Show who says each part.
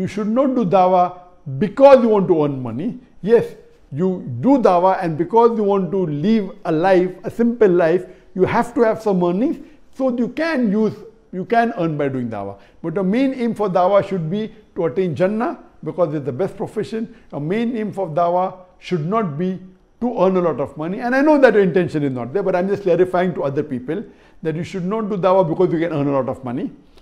Speaker 1: you should not do dawa because you want to earn money. Yes, you do dawa and because you want to live a life, a simple life, you have to have some earnings. So you can use, you can earn by doing dawa. But the main aim for dawa should be to attain Jannah because it's the best profession. A main aim for dawa should not be to earn a lot of money. And I know that your intention is not there, but I'm just clarifying to other people that you should not do dawa because you can earn a lot of money.